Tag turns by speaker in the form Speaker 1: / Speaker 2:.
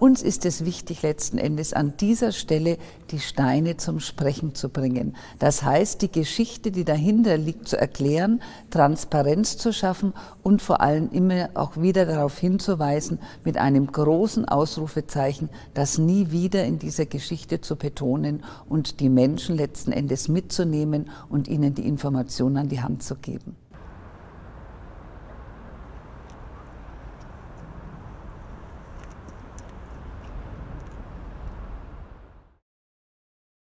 Speaker 1: Uns ist es wichtig, letzten Endes an dieser Stelle die Steine zum Sprechen zu bringen. Das heißt, die Geschichte, die dahinter liegt, zu erklären, Transparenz zu schaffen und vor allem immer auch wieder darauf hinzuweisen, mit einem großen Ausrufezeichen, das nie wieder in dieser Geschichte zu betonen und die Menschen letzten Endes mitzunehmen und ihnen die Informationen an die Hand zu geben.